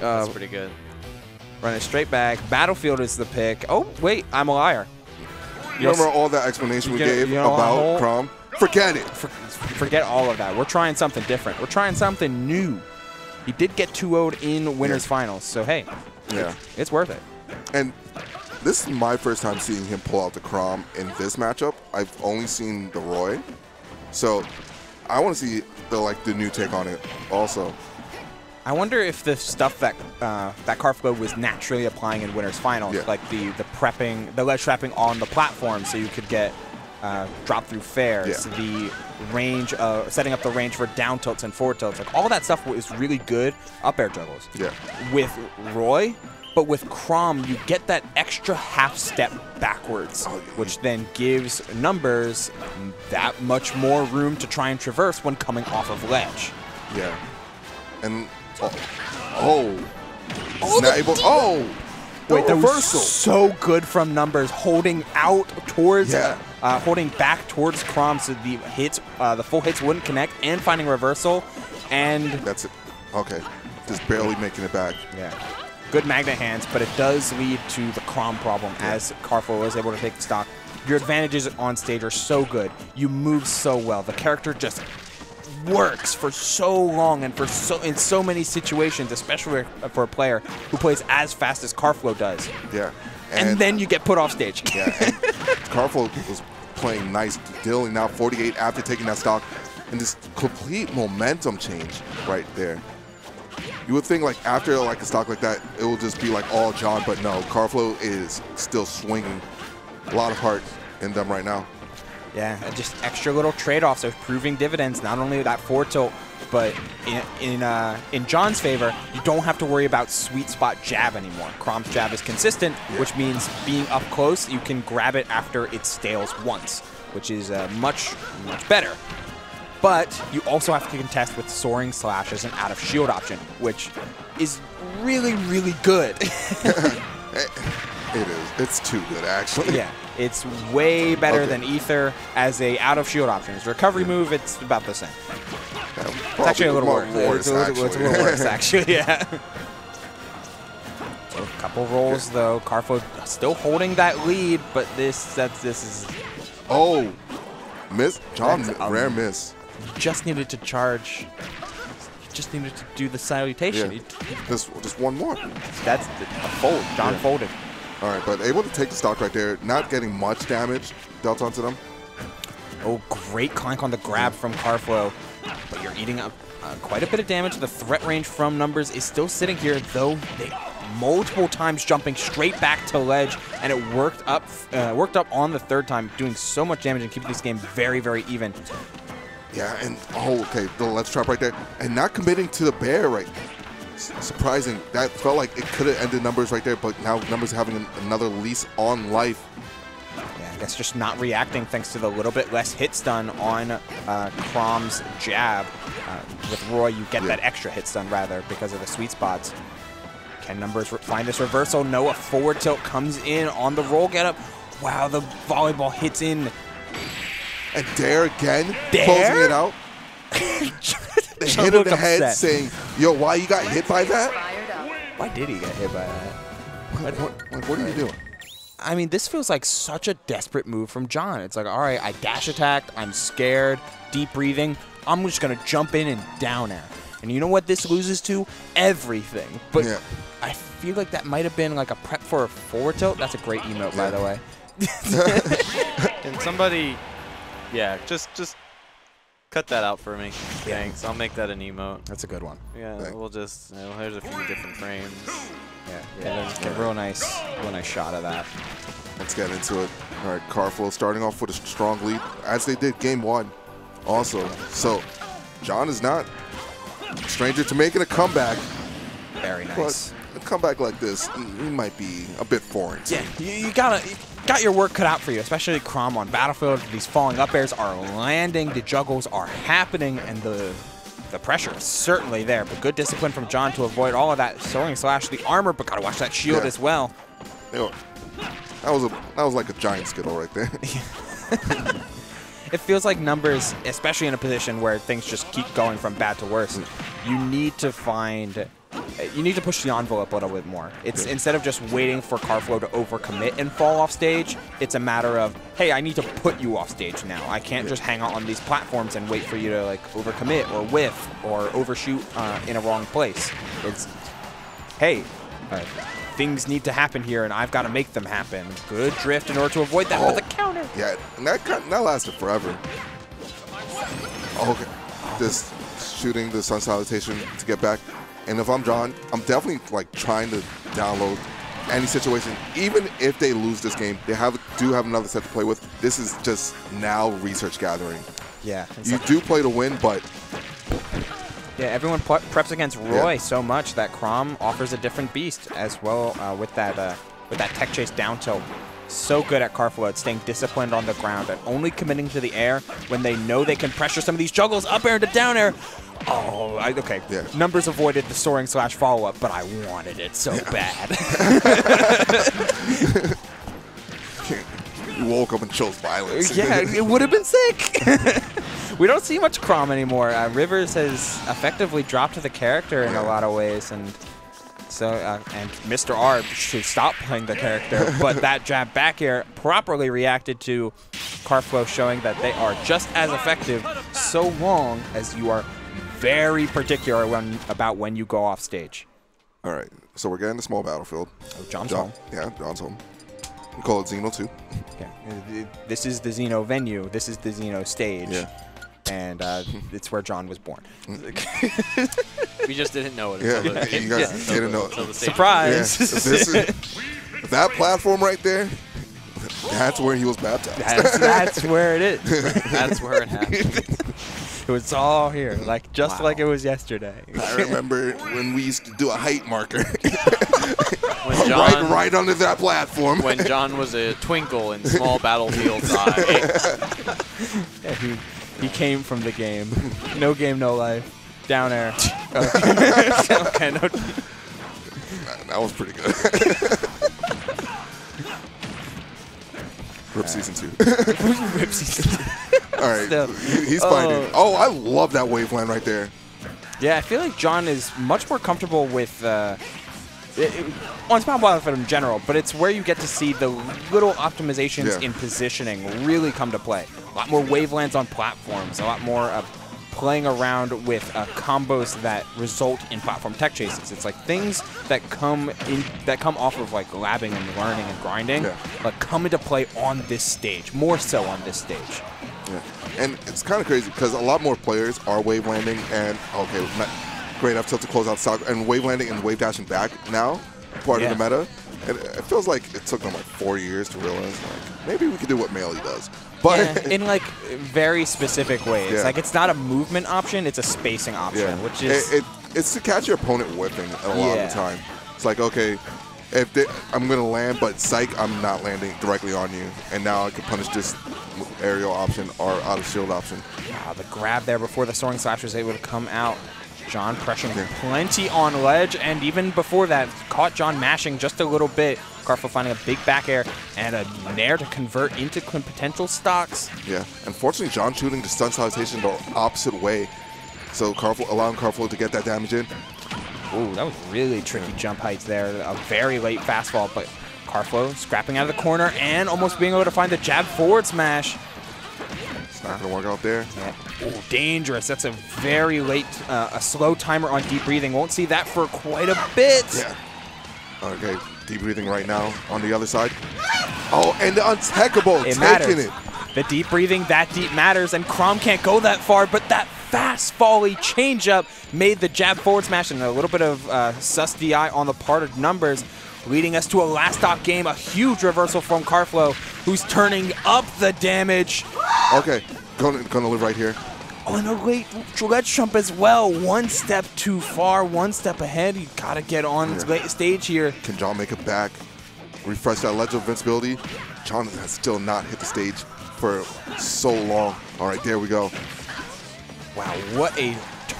That's Uh, pretty good. running straight back. Battlefield is the pick. Oh, wait, I'm a liar. You remember all that explanation we You get- gave you know, about whole- Chrom? Forget it. For, forget all of that. We're trying something different. We're trying something new. He did get 2-0'd in winners Yeah. finals, so hey, Yeah. it's worth it. And this is my first time seeing him pull out the Chrom in this matchup. I've only seen the Roy. So I want to see the like the new take on it also. I wonder if the stuff that uh, that Karflo was naturally applying in winners finals, Yeah. like the the prepping, the ledge trapping on the platform, so you could get uh, drop through fares, Yeah. the range, uh, setting up the range for down tilts and forward tilts, like all that stuff is really good up air juggles. Yeah. With Roy, but with Chrom, you get that extra half step backwards, Oh, yeah. which then gives numbers that much more room to try and traverse when coming off of ledge. Yeah. And oh, oh, Oh, not able. deep- Oh, the Wait, that was reversal. so good from numbers, holding out towards, Yeah. uh, holding back towards Chrom, so the hits, uh, the full hits wouldn't connect, and finding reversal, and That's it. Okay, just barely making it back. yeah, good magnet hands, but it does lead to the Chrom problem as Karflo was able to take the stock. Your advantages on stage are so good. You move so well. The character just works for so long and for so in so many situations, especially for a player who plays as fast as Karflo does. Yeah. and, then you get put off stage. Yeah, and Karflo was playing nice, dealing now 48 after taking that stock, and this complete momentum change right there. You would think like after like a stock like that, it will just be like all John, but no, Karflo is still swinging. A lot of heart in them right now. Yeah, just extra little trade-offs of proving dividends. Not only that four tilt, but in in, uh, in John's favor, you don't have to worry about sweet spot jab anymore. Chrom's jab is consistent, which means being up close, you can grab it after it stales once, which is uh, much much better. But you also have to contest with soaring slash as an out of shield option, which is really really good. It is. It's too good actually. Yeah, it's way better Okay. than Aether as a out of shield option. As a recovery move, it's about the same. Yeah, It's actually a little more- worse. it's, a little, it's a little worse, actually. Yeah. So a couple rolls though. Karflo still holding that lead, but this that's this is oh, miss. John, um, rare miss. just needed to charge. Just needed to do the salutation. Yeah. Just, just one more. That's a fold. John Yeah. folded. All right, but able to take the stock right there, not getting much damage dealt onto them. Oh, great clank on the grab from Karflo. But you're eating up uh, quite a bit of damage. The threat range from numbers is still sitting here, though they multiple times jumping straight back to ledge, and it worked up uh, worked up on the third time, doing so much damage and keeping this game very, very even. Yeah, and oh, okay, the let's trap right there, and not committing to the bear right. Surprising. That felt like it could have ended numbers right there, but now numbers having an, another lease on life. Yeah, I guess just not reacting thanks to the little bit less hit stun on uh, Chrom's jab. Uh, with Roy, you get Yeah. that extra hit stun rather because of the sweet spots. Can numbers find this reversal? No, a forward tilt comes in on the roll get up. Wow, the volleyball hits in. And Dare again, Dare? closing it out. They John hit him in looked the head upset. saying, yo, why you got hit by that? Why did he get hit by that? Like, what, like, what are you doing? I mean, this feels like such a desperate move from John. It's like, all right, I dash attacked, I'm scared, deep breathing. I'm just gonna jump in and down air. And you know what this loses to? Everything. But Yeah. I feel like that might have been like a prep for a forward tilt. That's a great emote, by the way. Can somebody, yeah, just just cut that out for me. Thanks. I'll make that an emote. That's a good one. Yeah, Thank- we'll just. You know, here's a few different frames. Yeah, Yeah. Get a real nice, real nice shot of that. Let's get into it. All right, Karflo starting off with a strong lead, as they did game one also. So, John is not stranger to making a comeback, Very nice. but a comeback like this, he he might be a bit foreign. Yeah, you, you gotta you got your work cut out for you, especially Chrom on Battlefield. These falling up airs are landing, the juggles are happening, and the the pressure is certainly there. But good discipline from John to avoid all of that soaring slash, the armor, but gotta watch that shield Yeah. as well. Yo, that was a that was like a giant skittle right there. It feels like numbers, especially in a position where things just keep going from bad to worse. Mm. You need to find you need to push the envelope a little bit more. It's instead of just waiting for Karflo to overcommit and fall off stage, it's a matter of, hey, I need to put you off stage now. I can't just hang out on these platforms and wait for you to like overcommit or whiff or overshoot uh, in a wrong place. It's, hey, uh, things need to happen here, and I've got to make them happen. Good drift in order to avoid that with a counter. Yeah, and that that lasted forever. Okay, just shooting the sun salutation to get back. And if I'm John, I'm definitely like trying to download any situation. Even if they lose this game, they have do have another set to play with. This is just now research gathering. Yeah. it's You do play to win, but Yeah, everyone preps against Roy Yeah. so much that Chrom offers a different beast as well uh, with that uh, with that tech chase down tilt. So good at Karflo at staying disciplined on the ground and only committing to the air when they know they can pressure some of these juggles up air into down air. Oh, I, okay. Yeah. Numbers avoided the soaring slash follow up, but I wanted it so bad. you woke up and chose violence. yeah, it would have been sick. we don't see much Chrom anymore. Uh, Rivers has effectively dropped the character in a lot of ways, and so uh, and Mr. R should stop playing the character. but that jab back air properly reacted to Karflo, showing that they are just as effective so long as you are very particular when about when you go off stage. All right, so we're getting the small battlefield. Oh, John's John, home. yeah, John's home. We call it Xeno too. Okay. This is the Xeno venue. This is the Xeno stage. Yeah. And uh, it's where John was born. We just didn't know it. Yeah, until the, you guys until didn't know. it. the stage. Surprise! Yeah, this is, that platform right there. That's where he was baptized. That's, that's where it is. That's where it happened. It was all here, like just Wow. like it was yesterday. I remember when we used to do a height marker When John, right, right under that platform. when John was a twinkle in small battlefield's eye. Yeah, he, he came from the game. No game, no life. Down air. okay, no, that was pretty good. Rip season two. Rip season two. All right, Still. he's Oh. finding. Oh, I love that waveland right there. Yeah, I feel like John is much more comfortable with uh, it, it, on Spawn Battlefield in general, but it's where you get to see the little optimizations Yeah. in positioning really come to play. A lot more wavelands on platforms, a lot more uh, playing around with uh, combos that result in platform tech chases. It's like things that come in that come off of like labbing and learning and grinding, Yeah. like come into play on this stage, more so on this stage. Yeah. And it's kind of crazy because a lot more players are wave landing and okay, not, great. I've tilted to close out stock and wave landing and wave dashing back now, part Yeah. of the meta. And it feels like it took them like four years to realize like maybe we could do what Melee does. But Yeah, in like very specific ways. Yeah. Like it's not a movement option; it's a spacing option, which is it, it, it's to catch your opponent whipping a lot of the time. It's like okay. If they, I'm gonna land, but psych, I'm not landing directly on you, and now I can punish this aerial option or out of shield option. wow, the grab there before the soaring slash was able to come out. John pressuring Yeah. plenty on ledge, and even before that, caught John mashing just a little bit. Karflo finding a big back air and a nair to convert into potential stocks. Yeah. Unfortunately, John shooting the stun salutation the opposite way. So Karflo, allowing Karflo to get that damage in. Ooh, that was really tricky jump heights there. A very late fastball, but Karflo scrapping out of the corner and almost being able to find the jab forward smash. It's not going to work out there. Yeah. Ooh, dangerous. That's a very late, uh, a slow timer on deep breathing. Won't see that for quite a bit. Yeah. Okay, deep breathing right now on the other side. Oh, and the untechable It taking matters. it. The deep breathing, that deep matters, and Chrom can't go that far, but that fast volley changeup made the jab forward smash and a little bit of uh, sus DI on the part of numbers, leading us to a last stop game, a huge reversal from Karflo, who's turning up the damage. Okay, gonna, gonna live right here. on a late ledge jump as well. One step too far, one step ahead. You gotta get on Yeah. stage here. Can John make it back? Refresh that ledge of invincibility. John has still not hit the stage for so long. All right, there we go. Wow, what a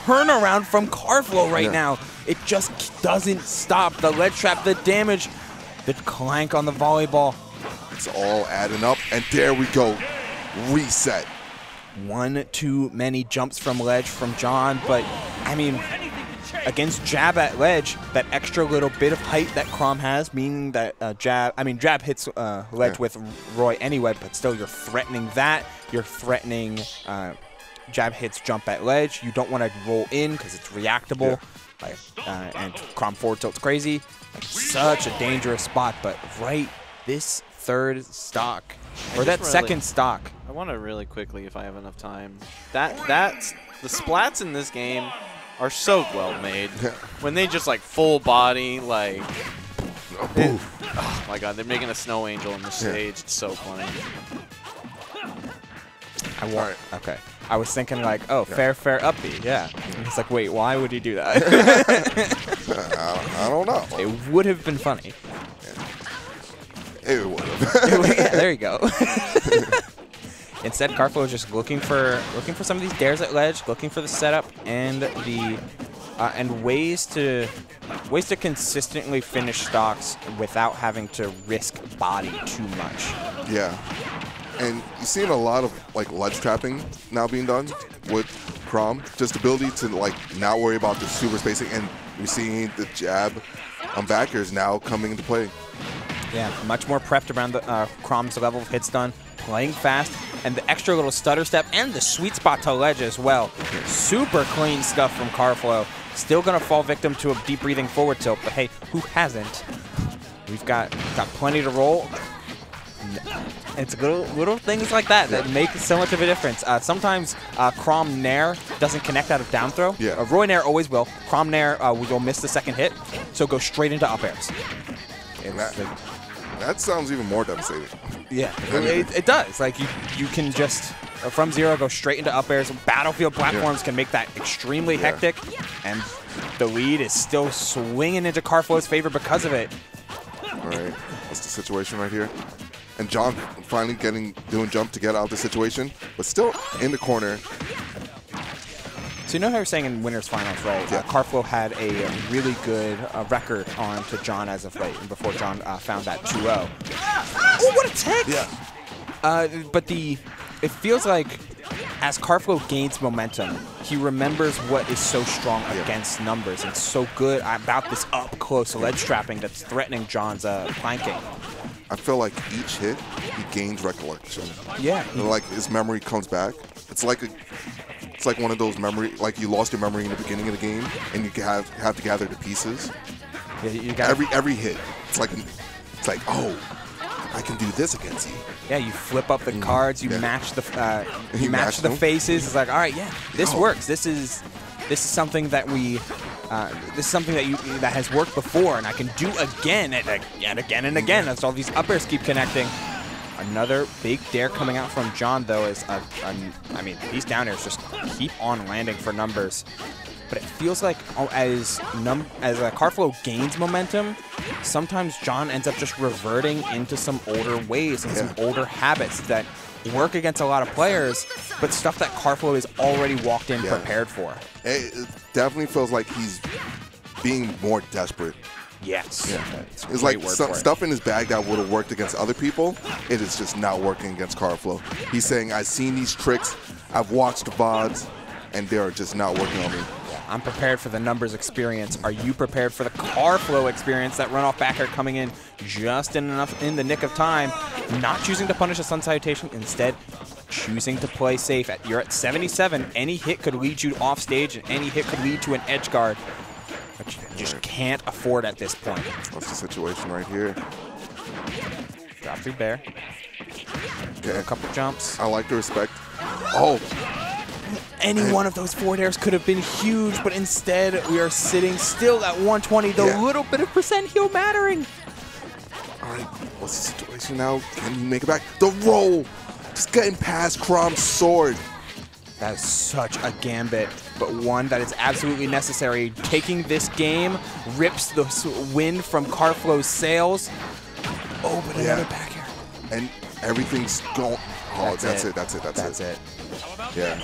turnaround from Karflo right Yeah. now. It just doesn't stop. The ledge trap, the damage, the clank on the volleyball. It's all adding up, and there we go. Reset. One too many jumps from ledge from John, but I mean, against jab at ledge, that extra little bit of height that Chrom has, meaning that uh, jab, I mean, jab hits uh, ledge Yeah. with Roy anyway, but still you're threatening that. You're threatening uh, jab hits jump at ledge. You don't want to roll in because it's reactable. Like, uh, and Chrom forward tilt's crazy. Like, such a dangerous spot, but right this third stock, or that really- second stock, I want to really quickly, if I have enough time. That that's the splats in this game are so well made. When they just like full body, like oh my god, they're making a snow angel on the stage. It's so funny. I want. Alright. Okay. I was thinking like, oh, fair, fair, uppy. Yeah. And It's like, wait, why would he do that? I, I don't know. it would have been funny. It would have. yeah, there you go. Instead, Karflo is just looking for looking for some of these dares at ledge, looking for the setup and the uh, and ways to ways to consistently finish stocks without having to risk body too much. Yeah. And you're seeing a lot of like ledge trapping now being done with Chrom. Just ability to like not worry about the super spacing and you're seeing the jab on backers now coming into play. Yeah, much more prepped around the uh, Chrom's level of hits done, playing fast, and the extra little stutter step and the sweet spot to ledge as well. Super clean stuff from Karflo. Still gonna fall victim to a deep breathing forward tilt, but hey, who hasn't? We've got got plenty to roll. It's little little things like that that make so much of a difference. Uh, sometimes uh, Chrom Nair doesn't connect out of down throw. Yeah. Uh, Roy Nair always will. Chrom Nair uh, will miss the second hit, so go straight into up airs. And that, that sounds even more devastating. Yeah, it, it does. Like you, you can just uh, from zero go straight into up airs. Battlefield platforms can make that extremely Yeah. hectic, and the lead is still swinging into Karflo's favor because of it. All right. That's the situation right here. And John finally getting doing jump to get out of the situation, but still in the corner. So you know how you're saying in winners finals, right? Yeah. Uh, Karflo had a really good uh, record on to John as of late, and before John uh, found that 2-0. Oh, what a tech! Uh, but the it feels like as Karflo gains momentum, he remembers what is so strong Yeah. against numbers and so good about this up close ledge trapping that's threatening John's uh, planking. I feel like each hit he gains recollection. Yeah, And, like his memory comes back. It's like a, it's like one of those memory, like you lost your memory in the beginning of the game, and you have have to gather the pieces. yeah, you got Every every hit, it's like it's like oh, I can do this against you. Yeah, you flip up the cards, you. Yeah. match the uh, you, You match, match the faces. It's like, all right, yeah, this Oh. works. This is this is something that we uh, this is something that you that has worked before, and I can do again and, and again and again as all these up airs keep connecting. Another big dare coming out from John though is a, a, I mean these down airs just keep on landing for numbers. But it feels like oh, as num as uh, Karflo gains momentum, sometimes John ends up just reverting into some older ways and some older habits that work against a lot of players, but stuff that Karflo is already walked in Yeah. prepared for. It, it definitely feels like he's being more desperate. Yes. Yeah. It's, It's like some stuff in his bag that would have worked against other people. It is just not working against Karflo. He's saying, I've seen these tricks, I've watched the VODs, and they are just not working on me. I'm prepared for the numbers experience. Are you prepared for the Karflo experience? That runoff backer coming in just in enough in the nick of time, not choosing to punish a sun salutation, instead choosing to play safe. At you're at 77. Any hit could lead you off stage, and any hit could lead to an edge guard. But you just can't afford at this point. That's the situation right here. Drop through bear, Yeah. a couple jumps. I like the respect. Oh, Any one of those forward airs could have been huge, but instead we are sitting still at 120. The Yeah. little bit of percent heal mattering. all right. What's the situation now? Can you make it back? The roll! Just getting past Chrom's sword. That is such a gambit, but one that is absolutely necessary. Taking this game rips the wind from Karflo's sails. Oh, but Yeah. another back air. And everything's going. Oh, that's, it. That's it. That's, That's it. it. Yeah.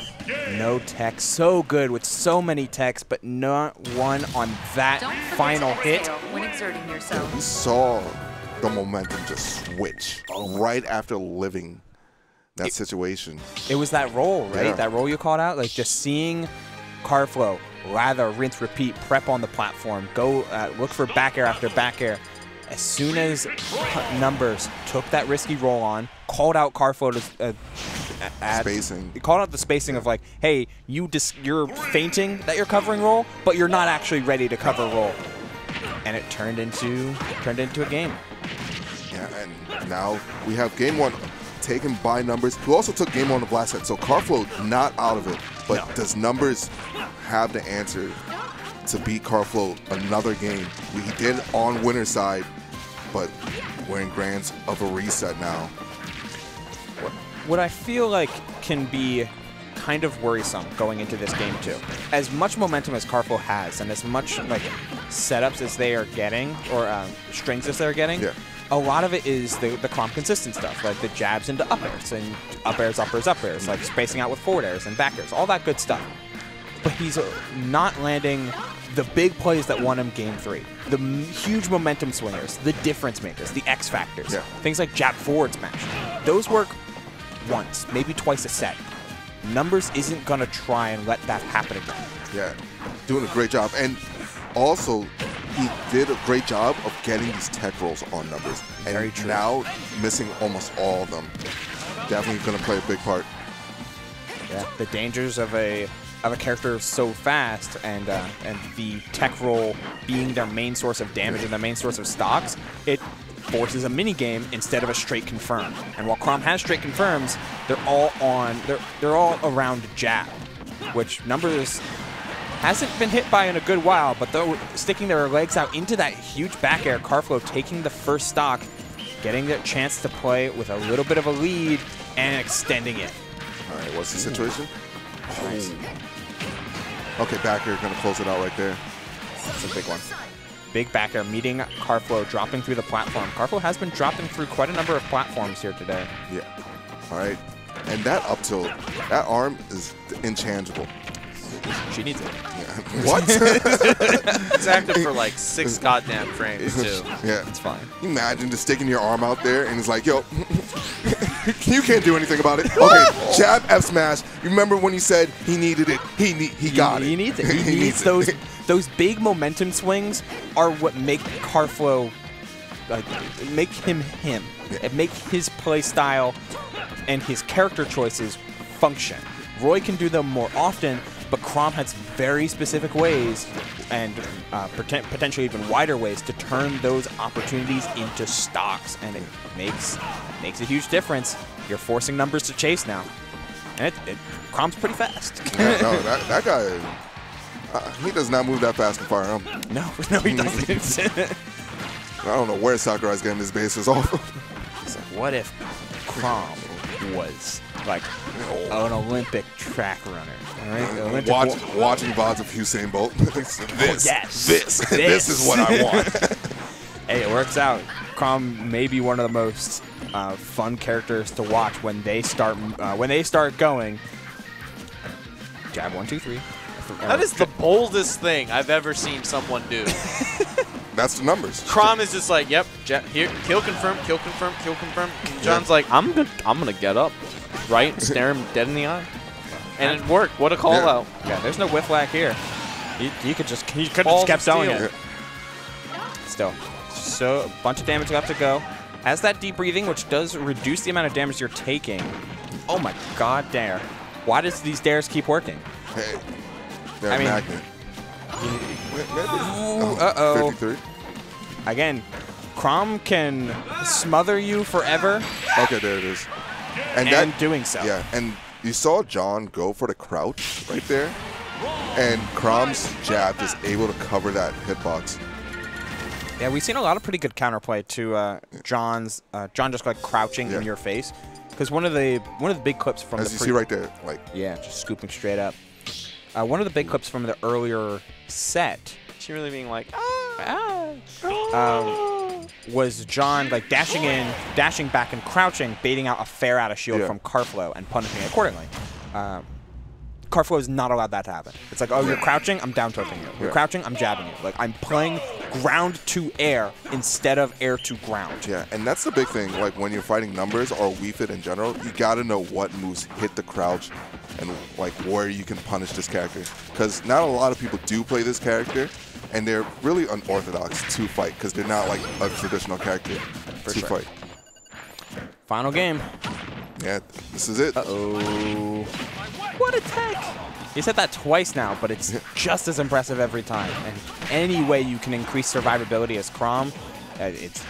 No tech. So good with so many techs, but not one on that Don't forget final hit. exhale when exerting yourself. We saw the momentum just switch right after living that situation. It was that roll, right? Yeah. That roll you called out, like just seeing Karflo lather, rinse, repeat, prep on the platform, go uh, look for back air after back air. As soon as Numbers took that risky roll on, called out Karflo to uh, Spacing. He called out the spacing of like, hey, you dis- you're fainting that you're covering roll, but you're not actually ready to cover roll. And it turned into turned into a game. Yeah, and now we have game one taken by numbers, who also took game one of last set. So Karflo not out of it, but No. does numbers have the answer to beat Karflo another game? We did on winner's side, but we're in grands of a reset now. What I feel like can be kind of worrisome going into this game too. As much momentum as Karflo has, and as much like setups as they are getting, or um, strings as they're getting, Yeah. a lot of it is the the Chrom consistent stuff, like the jabs into up airs and up airs, up airs, up airs, like spacing out with forward airs and back airs, all that good stuff. But he's uh, not landing the big plays that won him game three. The m- huge momentum swingers, the difference makers, the X factors, Yeah. things like jab forward smash. Those work once, maybe twice a set. Numbers isn't going to try and let that happen again. Yeah, doing a great job. And also, he did a great job of getting these tech rolls on numbers. And Very true. now missing almost all of them. Definitely going to play a big part. Yeah. The dangers of a of a character so fast and uh, and the tech roll being their main source of damage and their main source of stocks, it forces a mini game instead of a straight confirm. And while Chrom has straight confirms, they're all on they're they're all around jab, which numbers hasn't been hit by in a good while, but though sticking their legs out into that huge back air, Karflo taking the first stock, getting the chance to play with a little bit of a lead and extending it. All right, what's the hmm. situation? Nice. Oh. Okay, back here, going to close it out right there. That's a big one. Big backer meeting Karflo, dropping through the platform. Karflo has been dropping through quite a number of platforms here today. Yeah. All right. And that up tilt, that arm is inchangeable. She needs it. Yeah. what? It's active for like six goddamn frames too. yeah. It's fine. Imagine just sticking your arm out there and it's like, yo, you can't do anything about it. Okay, jab F smash. Remember when he said he needed it? He need, he got he, it. He needs it. He, needs, those those big momentum swings are what make Karflo like make him him. And make his play style and his character choices function. Roy can do them more often, but Chrom has very specific ways and uh, poten- potentially even wider ways to turn those opportunities into stocks, and it makes makes a huge difference. You're forcing numbers to chase now, and it, it Chrom's pretty fast. Yeah, no, that, that guy, uh, he does not move that fast in Fire Emblem. no, no, he doesn't. I don't know where Sakurai's getting his bases off. It's like, what if Chrom was like an Olympic track runner? All right, Olympic Watch, watching VODs of Usain Bolt. this, yes. this, this is what I want. Hey, it works out. Chrom may be one of the most uh, fun characters to watch when they start uh, when they start going. Jab one, two, three. That is the boldest thing I've ever seen someone do. That's the numbers. Chrom is just like, yep, ja- here, kill confirm, kill confirm, kill confirm. And John's like, I'm gonna, I'm gonna get up, right, stare him dead in the eye, and it worked. What a call Yeah. out! Yeah, there's no whiff lag here. You, you could just you could just kept of going steel. it. Still, so a bunch of damage left to go. Has that deep breathing, which does reduce the amount of damage you're taking. Oh my god, dare! Why does these dares keep working? Hey, I mean- magnet. Ooh, uh-oh. 53. Again, Chrom can smother you forever, Okay, there it is. And, and that, doing so. yeah, and you saw John go for the crouch right there, and Chrom's jab is able to cover that hitbox. Yeah, we've seen a lot of pretty good counterplay to uh, John's. Uh, John just like crouching Yeah. in your face, because one of the one of the big clips from As the you see right there, like Yeah, just scooping straight up. Uh, one of the big clips from the earlier set She really being like, ah, um, was John like dashing in, dashing back, and crouching, baiting out a fair out of shield Yeah. from Karflo and punishing accordingly. Um, Karflo is not allowed that to happen. It's like, oh, you're crouching, I'm down tilting you. You're Yeah. crouching, I'm jabbing you. Like I'm playing ground to air instead of air to ground. Yeah, and that's the big thing. Like when you're fighting numbers or Wii Fit in general, you gotta know what moves hit the crouch and like where you can punish this character. Because not a lot of people do play this character, and they're really unorthodox to fight because they're not like a traditional character to sure. fight. Final game. Yeah, this is it. Oh. What a tech! He said that twice now, but it's just as impressive every time. And any way you can increase survivability as Chrom, uh, it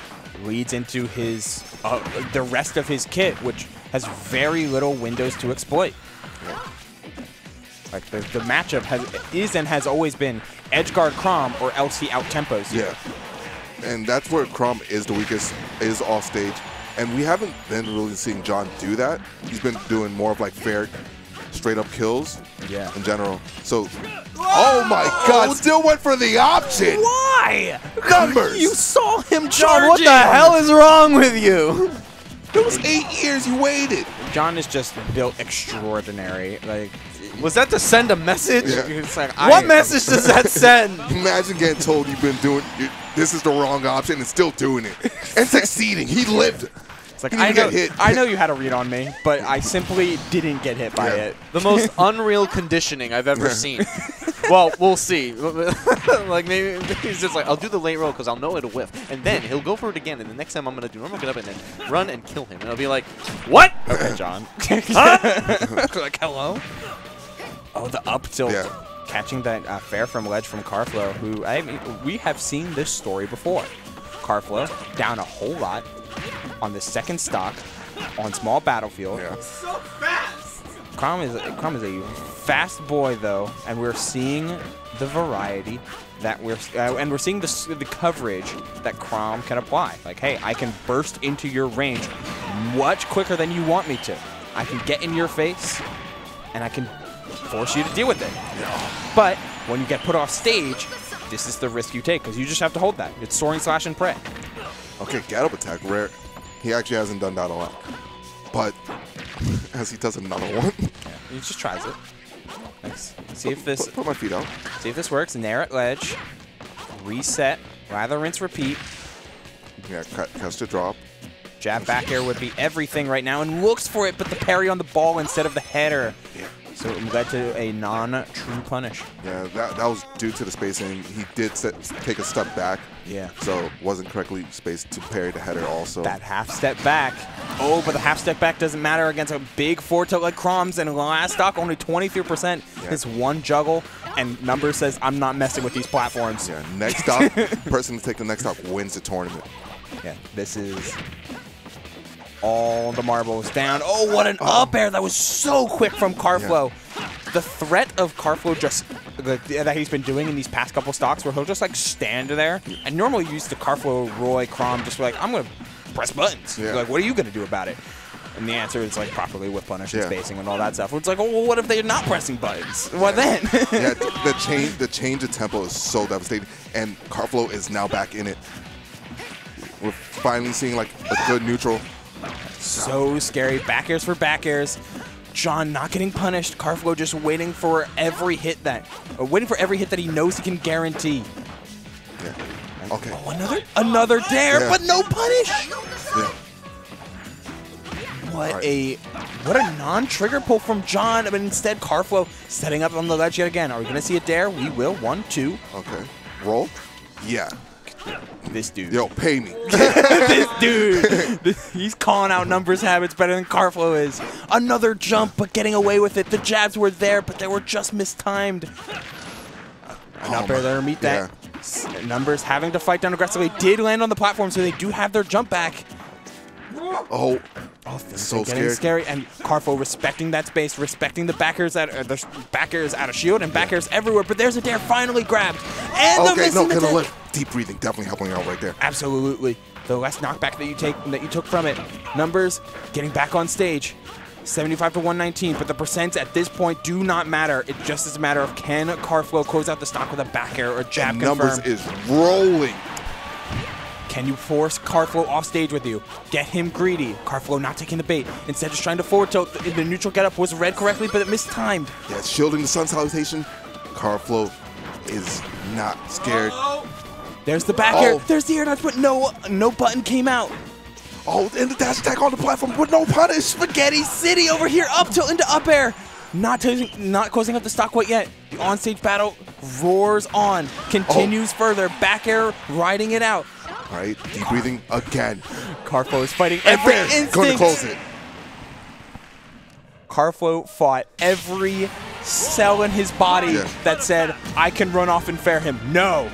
leads into his uh, the rest of his kit, which has very little windows to exploit. Like the, the matchup has is and has always been edge guard Chrom or else he out tempos. Yeah. And that's where Chrom is the weakest, is off stage. And we haven't been really seeing John do that. He's been doing more of like fair, straight up kills Yeah. in general. So, oh my god, still went for the option! Why? Numbers! You saw him John, what the hell is wrong with you? It was eight years you waited! John is just built extraordinary. Like, Was that to send a message? Yeah. it's like What I, message does that send? Imagine getting told you've been doing, this is the wrong option and still doing it. And succeeding. He lived. It's like I know, hit. I know you had a read on me, but I simply didn't get hit by Yeah. it. the most unreal conditioning I've ever seen. well, we'll see. like maybe he's just like, I'll do the late roll because I'll know it'll whiff, and then he'll go for it again, and the next time I'm gonna do normal get up and then run and kill him, and I'll be like, what? Okay, John. like hello. Oh, the up tilt. Yeah. Catching that uh, fair from ledge from Karflo, who I mean, we have seen this story before. Karflo down a whole lot on the second stock on small battlefield. Yeah. Chrom is Chrom is a fast boy though, and we're seeing the variety that we're uh, and we're seeing the the coverage that Chrom can apply. Like, hey, I can burst into your range much quicker than you want me to. I can get in your face, and I can force you to deal with it. But when you get put off stage, this is the risk you take because you just have to hold that. It's soaring slash and pray. Okay, get up attack, rare. He actually hasn't done that a lot. But as he does another one, He just tries it. Let's see if this put, put my feet out. See if this works. Nair at ledge. Reset. Lather, rinse, repeat. Yeah, cut, catch the drop. Jab back air would be everything right now and looks for it, but the parry on the ball instead of the header. Yeah. So it led to a non-true punish. Yeah, that, that was due to the spacing. He did set, take a step back, Yeah. so wasn't correctly spaced to parry the header also. That half step back. Oh, but the half step back doesn't matter against a big four tilt like Chrom's and last stock only 23%. Yeah. His one juggle and number says I'm not messing with these platforms. Yeah, next stop, person to take the next stop wins the tournament. Yeah, this is all the marbles down. Oh, what an up air. That was so quick from Karflo. The threat of Karflo just the, that he's been doing in these past couple stocks where he'll just like stand there and normally you used to Karflo, Roy, Crom, just like, I'm going to press buttons. Yeah. Like, what are you going to do about it? And the answer is like properly with punish and Yeah. spacing and all that stuff. It's like, oh, well, what if they're not pressing buttons? What then? Yeah, the change the change of tempo is so devastating, and Karflo is now back in it. We're finally seeing like a good neutral. So scary. Back airs for back airs. John not getting punished. Karflo just waiting for every hit that, or waiting for every hit that he knows he can guarantee. Yeah. Okay. Oh, another, another dare, Yeah. but no punish. Yeah. What Alright. a, what a non-trigger pull from John. But instead, Karflo setting up on the ledge yet again. Are we gonna see a dare? We will. One, two. Okay. Roll. Yeah. This dude. Yo, pay me. this dude. He's calling out numbers habits better than Karflo is. Another jump, but getting away with it. The jabs were there, but they were just mistimed. An Oh up air my- there to meet that. S- Numbers having to fight down aggressively did land on the platform, so they do have their jump back. Oh, Oh, this so is getting scared. scary. And Karflo respecting that space, respecting the backers at uh, the backers out of shield and backers everywhere. But there's a dare finally grabbed, and okay. No, missing gonna attack. lift. Deep breathing, definitely helping out right there. Absolutely. The less knockback that you take that you took from it. Numbers getting back on stage. 75 to 119, but the percents at this point do not matter. It just is a matter of can Karflo close out the stock with a back air or jab And numbers confirm. is rolling. Can you force Karflo off stage with you? Get him greedy. Karflo not taking the bait. Instead, just trying to forward tilt. The, the neutral getup was read correctly, but it mistimed. Yeah, shielding the sun salutation. Karflo is not scared. There's the back air. Oh. There's the air dodge, but no, no button came out. Oh, and the dash attack on the platform with no punish. Spaghetti City over here, up tilt into up air. Not closing, not closing up the stock quite yet. The onstage battle roars on, continues oh. further. Back air, riding it out. All right, deep breathing again. Karflo is fighting every there, instinct. going to close it. Karflo fought every cell in his body Yeah. that said, I can run off and fair him. No,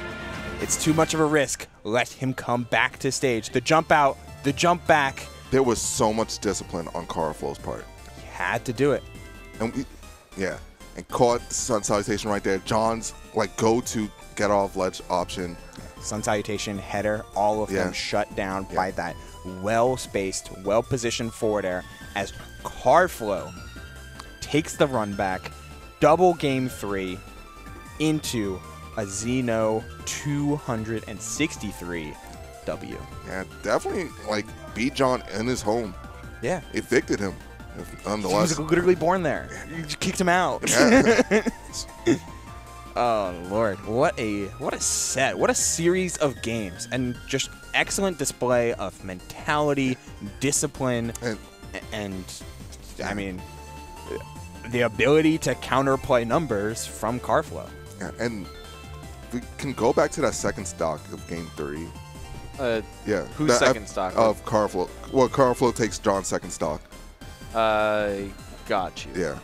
it's too much of a risk. Let him come back to stage. The jump out, the jump back, There was so much discipline on Karflo's part. he had to do it. And we, yeah, and caught sun salutation right there. John's like go to get off ledge option. Sun salutation, header, all of Yeah. them shut down Yeah. by that well spaced, well positioned forward air as Karflo takes the run back, double game three into a Xeno 263 W. Yeah, definitely like beat John in his home. Yeah. Evicted him, if- He was literally born there. You kicked him out. Yeah. Oh lord, what a what a set, what a series of games, and just excellent display of mentality, discipline, and and I mean the ability to counterplay numbers from Karflo. yeah, and we can go back to that second stock of game three. Uh, Yeah. Who's that- second stock? Of Karflo. Well, Karflo takes John's second stock. I got you. Yeah.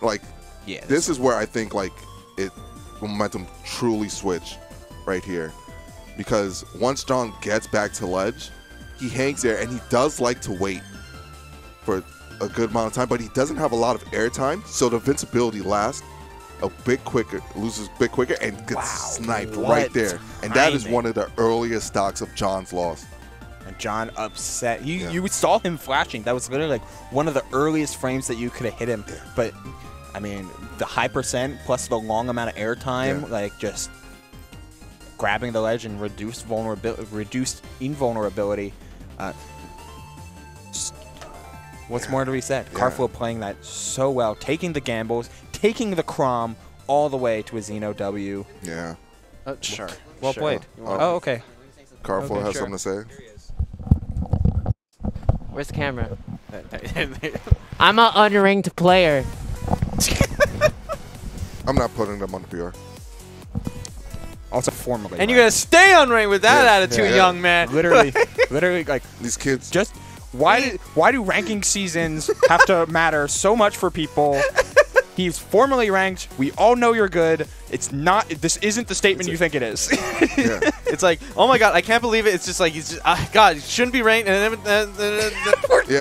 Like Yeah, this is where I think like it momentum truly switch right here. Because once John gets back to ledge, he hangs there and he does like to wait for a good amount of time, but he doesn't have a lot of air time, so the invincibility lasts a bit quicker, loses a bit quicker, and gets Wow, sniped right there. And that is one of the earliest stocks of John's loss. and John upset. You Yeah. you saw him flashing. That was literally like one of the earliest frames that you could have hit him. But I mean, the high percent plus the long amount of airtime, Yeah. like just grabbing the ledge and reduced vulnerability, reduced invulnerability. Uh, what's more to be said? Yeah. Karflo playing that so well, taking the gambles, taking the Chrom all the way to a Xeno W. Yeah. Uh, sure. Well sure. played. You Oh, okay. Karflo Okay, has sure. something to say. Where's the camera? I'm an unranked player. I'm not putting them on the PR. Also formally. and you're gonna stay unranked with that Yeah. attitude, Yeah. young man. literally, literally like These kids just why do, why do ranking seasons have to matter so much for people? He's formally ranked. We all know you're good. It's not. This isn't the statement you think it is. yeah. It's like, oh my god, I can't believe it. It's just like, he's just, uh, God, it shouldn't be ranked. And then, yeah.